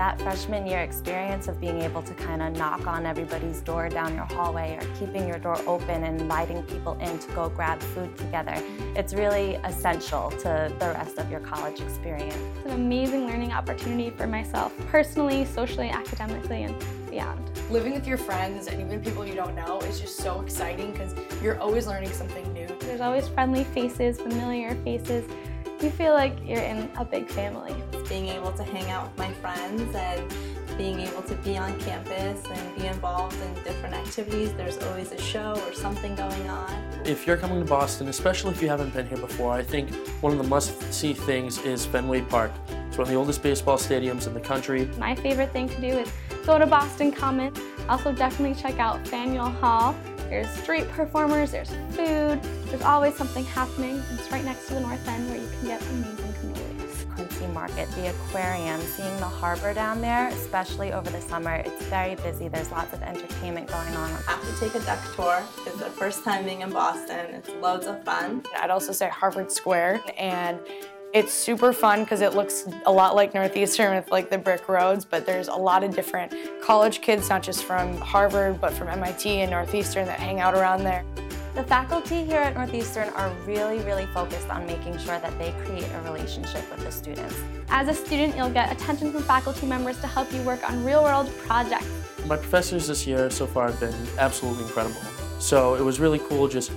that freshman year experience of being able to kind of knock on everybody's door down your hallway or keeping your door open and inviting people in to go grab food together, it's really essential to the rest of your college experience. It's an amazing learning opportunity for myself, personally, socially, academically, and beyond. Living with your friends and even people you don't know is just so exciting because you're always learning something new. There's always friendly faces, familiar faces. You feel like you're in a big family. Being able to hang out with my friends and being able to be on campus and be involved in different activities. There's always a show or something going on. If you're coming to Boston, especially if you haven't been here before, I think one of the must-see things is Fenway Park. It's one of the oldest baseball stadiums in the country. My favorite thing to do is go to Boston Common. Also definitely check out Faneuil Hall. There's street performers, there's food, there's always something happening. And it's right next to the North End where you can get amazing cannolis. Quincy Market, the aquarium, seeing the harbor down there, especially over the summer, it's very busy. There's lots of entertainment going on. I Have to take a duck tour. It's the first time being in Boston. It's loads of fun. I'd also say Harvard Square and it's super fun because it looks a lot like Northeastern with like the brick roads, but there's a lot of different college kids, not just from Harvard, but from MIT and Northeastern that hang out around there. The faculty here at Northeastern are really, really focused on making sure that they create a relationship with the students. As a student, you'll get attention from faculty members to help you work on real-world projects. My professors this year so far have been absolutely incredible. So it was really cool just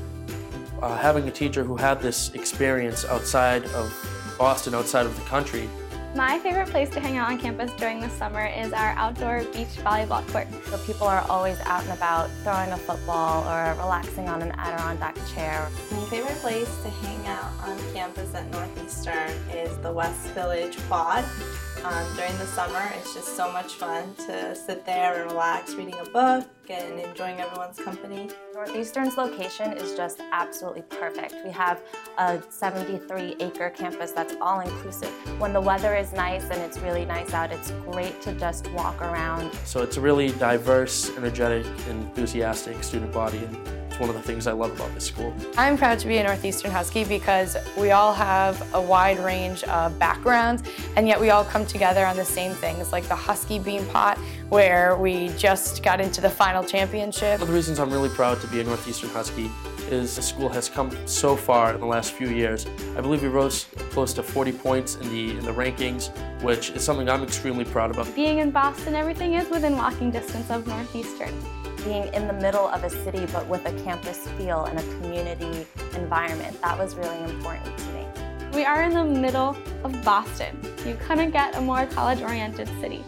uh, having a teacher who had this experience outside of Boston, outside of the country. My favorite place to hang out on campus during the summer is our outdoor beach volleyball court. So people are always out and about throwing a football or relaxing on an Adirondack chair. My favorite place to hang out on campus at Northeastern is the West Village Quad. Um, during the summer, it's just so much fun to sit there and relax reading a book and enjoying everyone's company. Northeastern's location is just absolutely perfect. We have a 73 acre campus that's all inclusive. When the weather is nice and it's really nice out, it's great to just walk around. So it's a really diverse, energetic, enthusiastic student body. And it's one of the things I love about this school. I'm proud to be a Northeastern Husky because we all have a wide range of backgrounds and yet we all come together on the same things like the Husky Beanpot where we just got into the final championship. One of the reasons I'm really proud to be a Northeastern Husky is the school has come so far in the last few years. I believe we rose close to 40 points in the, in the rankings, which is something I'm extremely proud about. Being in Boston, everything is within walking distance of Northeastern being in the middle of a city but with a campus feel and a community environment. That was really important to me. We are in the middle of Boston. You couldn't get a more college-oriented city.